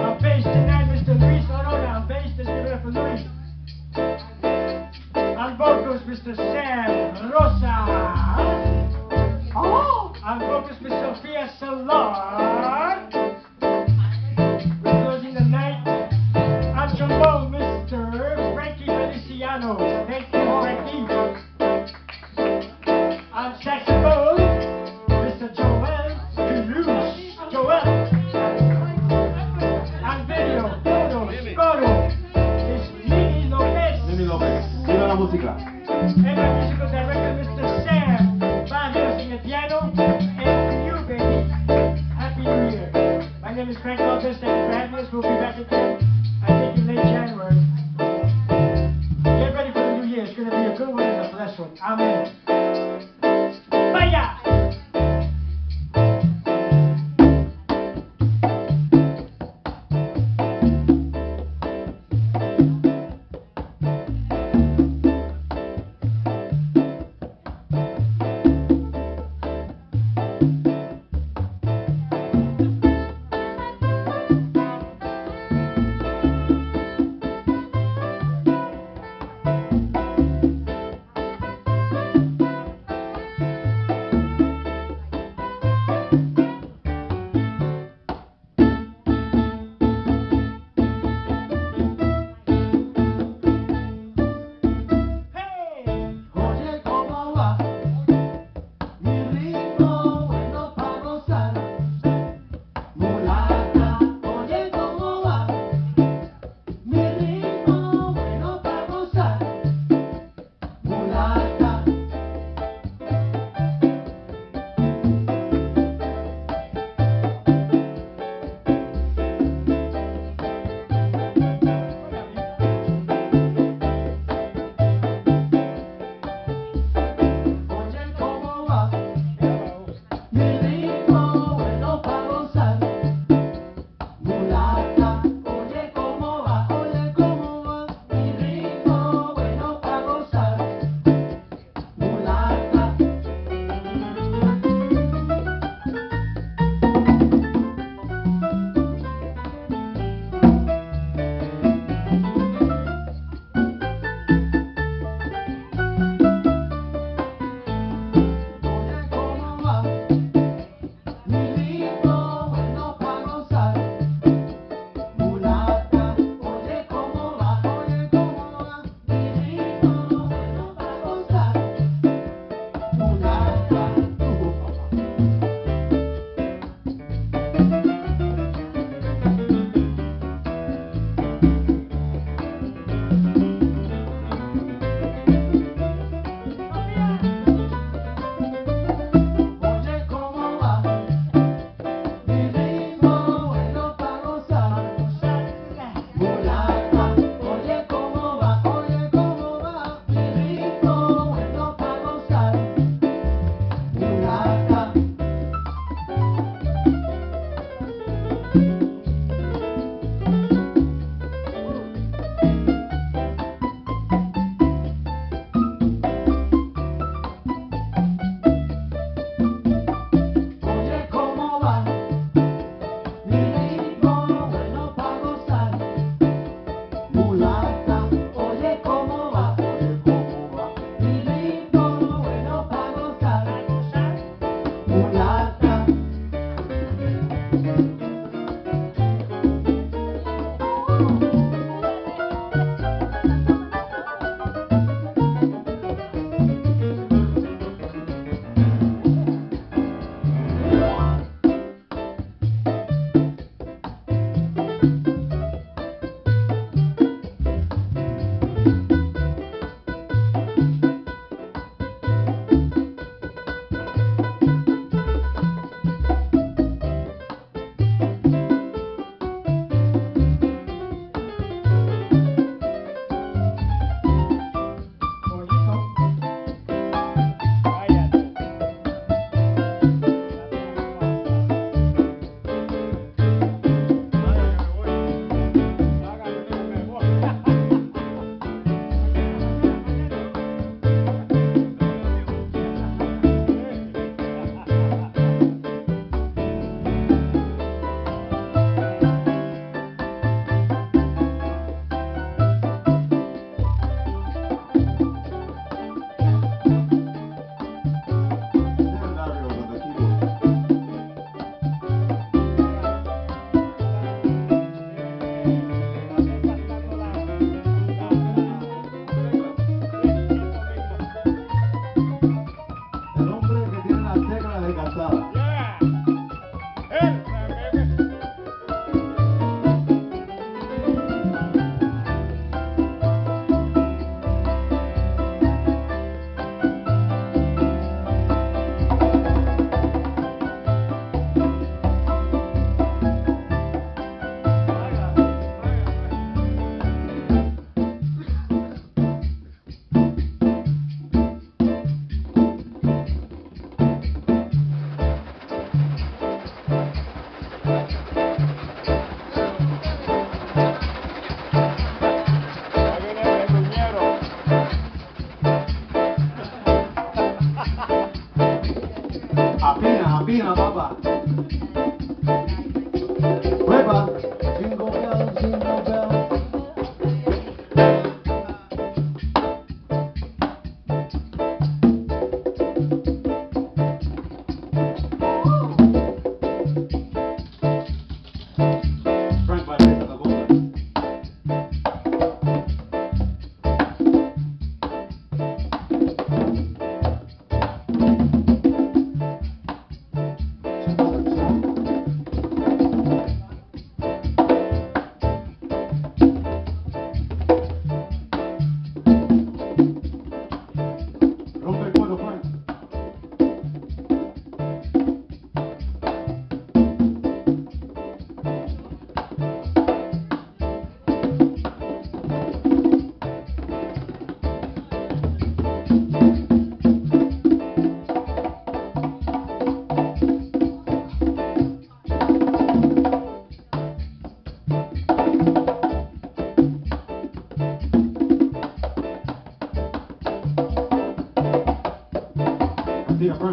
Our bass tonight, Mr. Luis Orona, our bass, for Luis. Mr. Sam Rosa. Oh! On vocals, Miss Sofia Salart. We'll be back again. Birra Baba.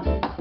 Tira,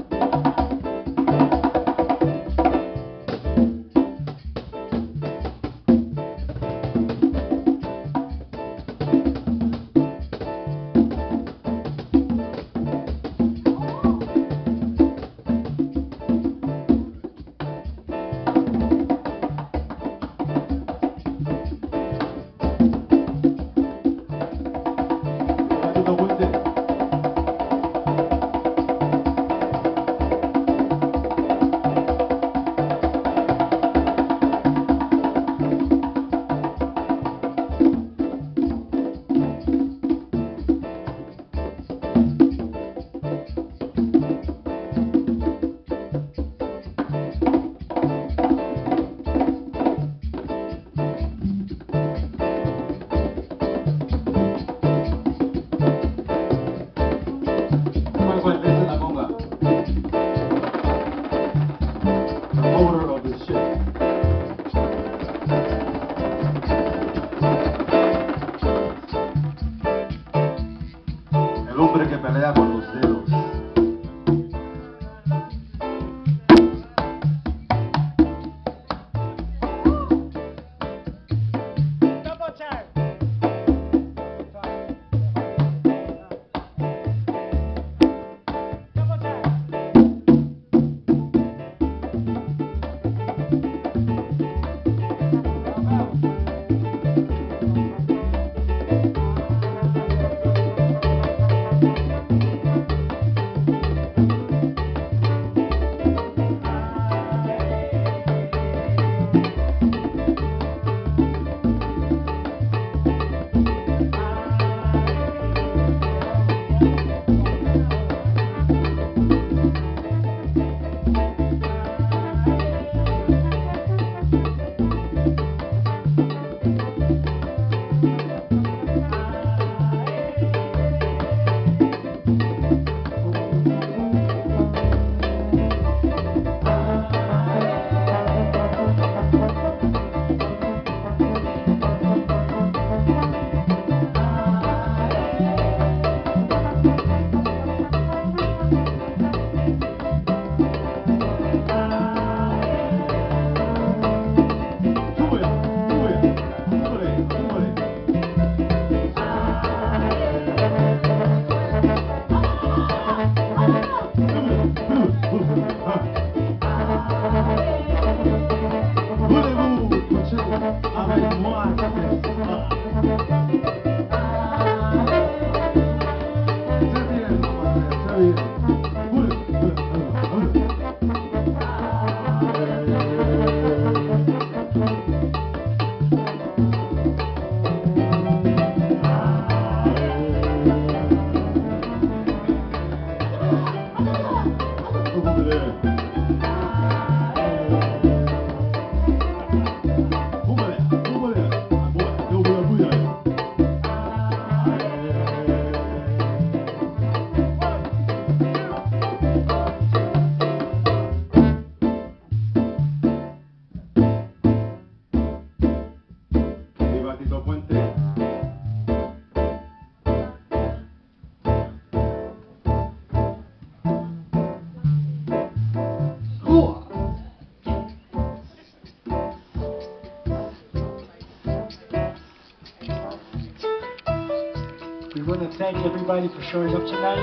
everybody for showing up tonight.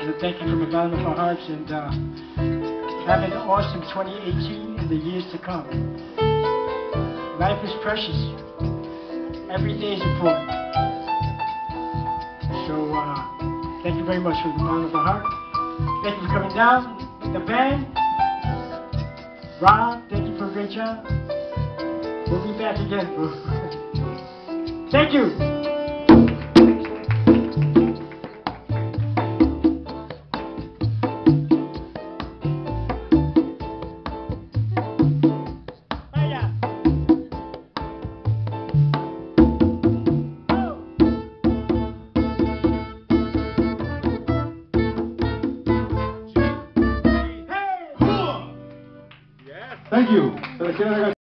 And thank you from the bottom of our hearts and uh, have an awesome 2018 and the years to come. Life is precious. Every day is important. So uh, thank you very much from the bottom of our heart. Thank you for coming down. The band, Rob, thank you for a great job. We'll be back again. thank you.